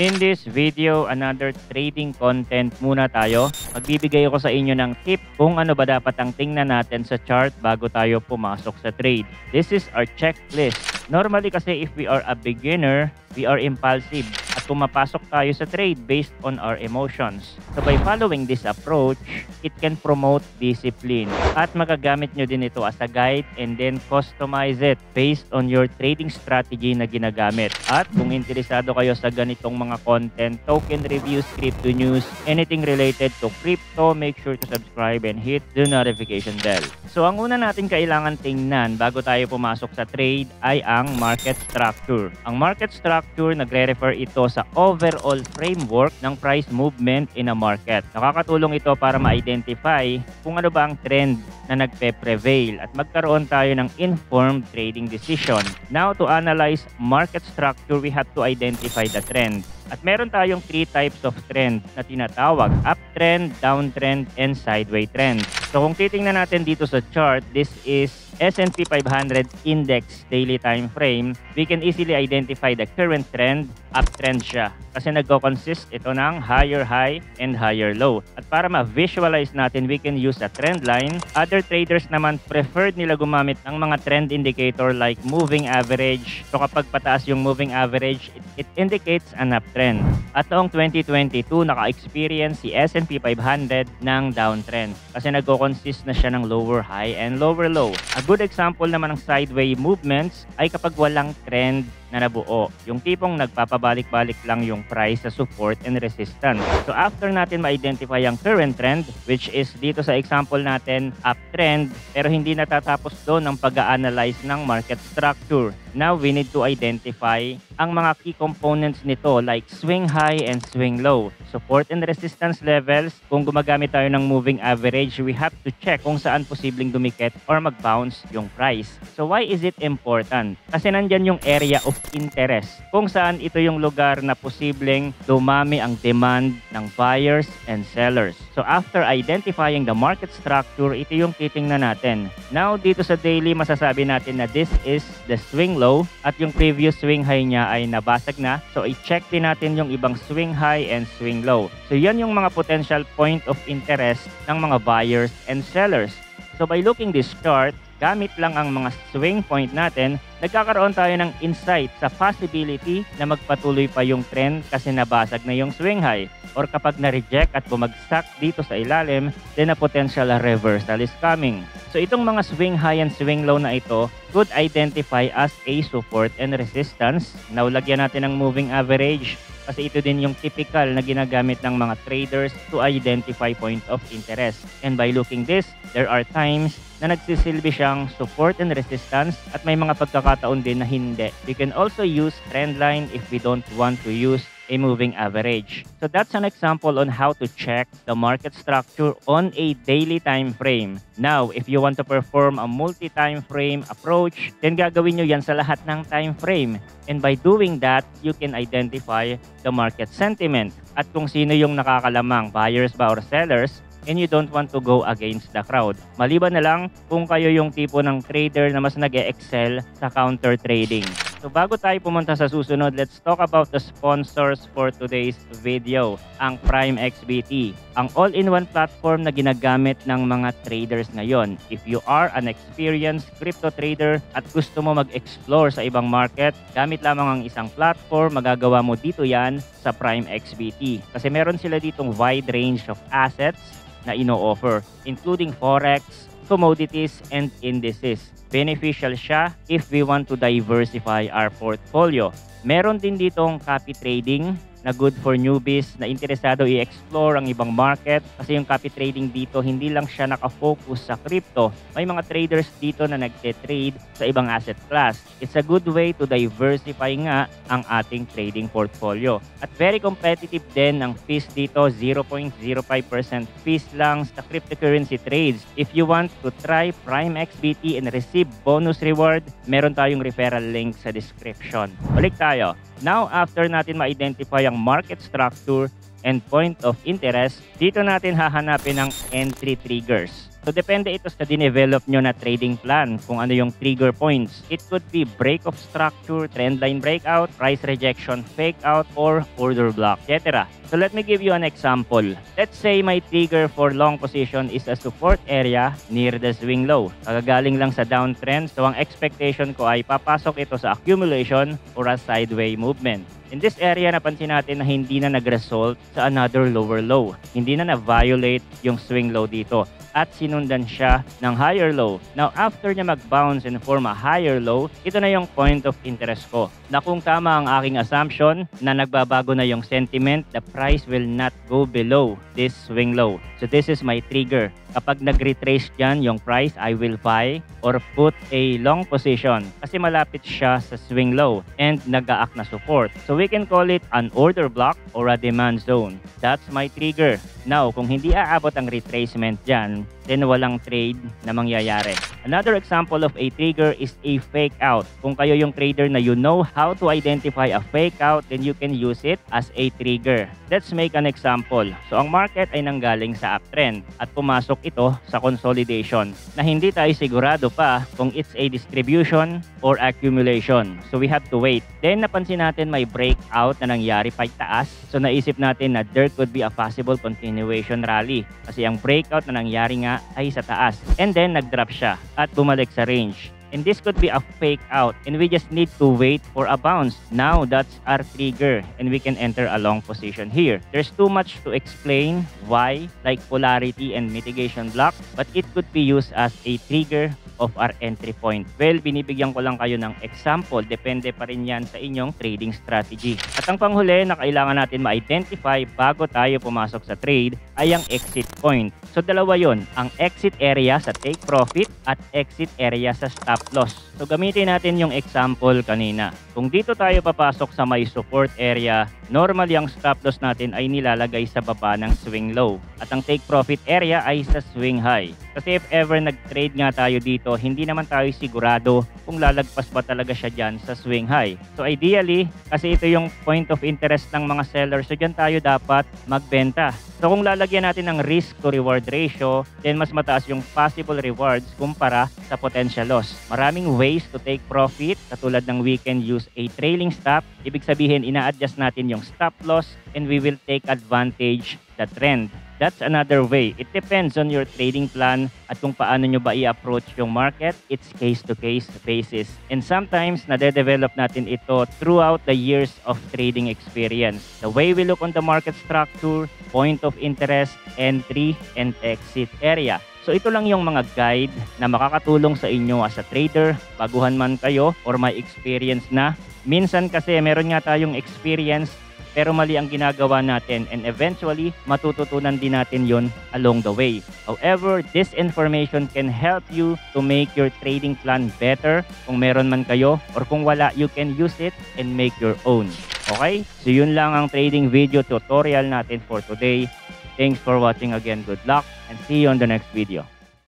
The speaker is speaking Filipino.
In this video, another trading content muna tayo. Magbibigay ako sa inyo ng tip kung ano ba dapat ang tingnan natin sa chart bago tayo pumasok sa trade. This is our checklist. Normally kasi if we are a beginner, we are impulsive pumapasok tayo sa trade based on our emotions. So by following this approach, it can promote discipline at magagamit nyo din ito as a guide and then customize it based on your trading strategy na ginagamit. At kung interesado kayo sa ganitong mga content, token reviews, crypto news, anything related to crypto, make sure to subscribe and hit the notification bell. So ang una natin kailangan tingnan bago tayo pumasok sa trade ay ang market structure. Ang market structure, nagre-refer ito sa overall framework ng price movement in a market. Nakakatulong ito para ma-identify kung ano ba ang trend na nagpe-prevail at magkaroon tayo ng informed trading decision. Now, to analyze market structure, we have to identify the trend. At meron tayong three types of trend na tinatawag, uptrend, downtrend, and sideway trend. So kung titingnan natin dito sa chart, this is S&P 500 index daily time frame, we can easily identify the current trend, uptrend siya. Kasi nagko-consist ito ng higher high and higher low. At para ma-visualize natin, we can use a trend line. Other traders naman preferred nila gumamit ng mga trend indicator like moving average. So kapag pataas yung moving average, it, it indicates an uptrend. At noong 2022, naka-experience si S&P 500 ng downtrend. Kasi nagko-consist na siya ng lower high and lower low. A good example naman ng sideway movements ay kapag walang trend na nabuo. Yung tipong nagpapabalik-balik lang yung price sa support and resistance. So after natin ma-identify ang current trend, which is dito sa example natin, uptrend, pero hindi natatapos doon ang pag-analyze ng market structure. Now, we need to identify ang mga key components nito like swing high and swing low. Support and resistance levels, kung gumagamit tayo ng moving average, we have to check kung saan posibleng dumikit or mag-bounce yung price. So why is it important? Kasi nandyan yung area of interest kung saan ito yung lugar na posibleng dumami ang demand ng buyers and sellers. So after identifying the market structure, ito yung titingnan natin. Now dito sa daily, masasabi natin na this is the swing low at yung previous swing high niya ay nabasag na. So i-check din natin yung ibang swing high and swing low. So yan yung mga potential point of interest ng mga buyers and sellers. So by looking this chart, gamit lang ang mga swing point natin, nagkakaroon tayo ng insight sa possibility na magpatuloy pa yung trend kasi nabasag na yung swing high. Or kapag na-reject at bumagsak dito sa ilalim, then a potential reversal is coming. So itong mga swing high and swing low na ito could identify as a support and resistance. Now lagyan natin ng moving average kasi ito din yung typical na ginagamit ng mga traders to identify point of interest. And by looking this, there are times na nagsisilbi siyang support and resistance at may mga pagkakataon din na hindi. We can also use trend line if we don't want to use a moving average. So that's an example on how to check the market structure on a daily time frame. Now, if you want to perform a multi-time frame approach, then gagawin nyo yan sa lahat ng time frame. And by doing that, you can identify the market sentiment at kung sino yung nakakalamang, buyers ba or sellers, and you don't want to go against the crowd. Maliban na lang kung kayo yung tipo ng trader na mas nag excel sa counter trading. So bago tayo pumunta sa susunod, let's talk about the sponsors for today's video, ang Prime XBT, ang all-in-one platform na ginagamit ng mga traders ngayon. If you are an experienced crypto trader at gusto mo mag-explore sa ibang market, gamit lamang ang isang platform, magagawa mo dito yan sa Prime XBT. Kasi meron sila ditong wide range of assets na ino-offer, including forex, commodities, and indices beneficial siya if we want to diversify our portfolio. Meron din ditong copy trading na good for newbies na interesado i-explore ang ibang market kasi yung copy trading dito hindi lang siya nakafocus sa crypto. May mga traders dito na nagte-trade sa ibang asset class. It's a good way to diversify nga ang ating trading portfolio. At very competitive din ang fees dito, 0.05% fees lang sa cryptocurrency trades. If you want to try Prime XBT and receive bonus reward, meron tayong referral link sa description. Balik tayo. Now, after natin ma-identify ang market structure and point of interest, dito natin hahanapin ang entry triggers. So depende ito sa dinevelop nyo na trading plan kung ano yung trigger points. It could be break of structure, trendline breakout, price rejection, fake out, or order block, etc. So let me give you an example. Let's say my trigger for long position is a support area near the swing low. Kagagaling lang sa downtrend, so ang expectation ko ay papasok ito sa accumulation or a sideway movement. In this area, napansin natin na hindi na nag-result sa another lower low. Hindi na na-violate yung swing low dito at sinundan siya ng higher low. Now, after niya mag-bounce and form a higher low, ito na yung point of interest ko. Na kung tama ang aking assumption na nagbabago na yung sentiment, the price will not go below this swing low. So this is my trigger. Kapag nag-retrace dyan yung price, I will buy or put a long position kasi malapit siya sa swing low and nag-act na support. So we can call it an order block or a demand zone. That's my trigger. Now, kung hindi aabot ang retracement dyan, then walang trade na mangyayari. Another example of a trigger is a fake out. Kung kayo yung trader na you know how to identify a fake out, then you can use it as a trigger. Let's make an example. So ang market ay nanggaling sa uptrend at pumasok ito sa consolidation na hindi tayo sigurado pa kung it's a distribution or accumulation. So we have to wait. Then napansin natin may breakout na nangyari pa taas. So naisip natin na there could be a possible continuation rally kasi ang breakout na nangyari nga ay sa taas. And then nag-drop siya at bumalik sa range. And this could be a fake out and we just need to wait for a bounce. Now that's our trigger and we can enter a long position here. There's too much to explain why like polarity and mitigation block but it could be used as a trigger of our entry point. Well, binibigyan ko lang kayo ng example. Depende pa rin yan sa inyong trading strategy. At ang panghuli na kailangan natin ma-identify bago tayo pumasok sa trade ay ang exit point. So dalawa yon ang exit area sa take profit at exit area sa stop loss. So gamitin natin yung example kanina. Kung dito tayo papasok sa may support area, normally ang stop loss natin ay nilalagay sa baba ng swing low. At ang take profit area ay sa swing high. Kasi if ever nag-trade nga tayo dito, hindi naman tayo sigurado kung lalagpas ba talaga siya dyan sa swing high. So ideally, kasi ito yung point of interest ng mga sellers, so dyan tayo dapat magbenta. So kung lalagyan natin ng risk to reward ratio, then mas mataas yung possible rewards kumpara sa potential loss. Maraming ways to take profit, katulad ng weekend use use a trailing stop. Ibig sabihin, ina-adjust natin yung stop loss and we will take advantage the trend. That's another way. It depends on your trading plan at kung paano nyo ba i-approach yung market. It's case-to-case -case basis. And sometimes, nade-develop natin ito throughout the years of trading experience. The way we look on the market structure, point of interest, entry, and exit area. So ito lang yung mga guide na makakatulong sa inyo as a trader, baguhan man kayo or may experience na. Minsan kasi meron nga tayong experience pero mali ang ginagawa natin and eventually matututunan din natin yon along the way. However, this information can help you to make your trading plan better kung meron man kayo or kung wala, you can use it and make your own. Okay? So yun lang ang trading video tutorial natin for today. Thanks for watching again. Good luck and see you on the next video.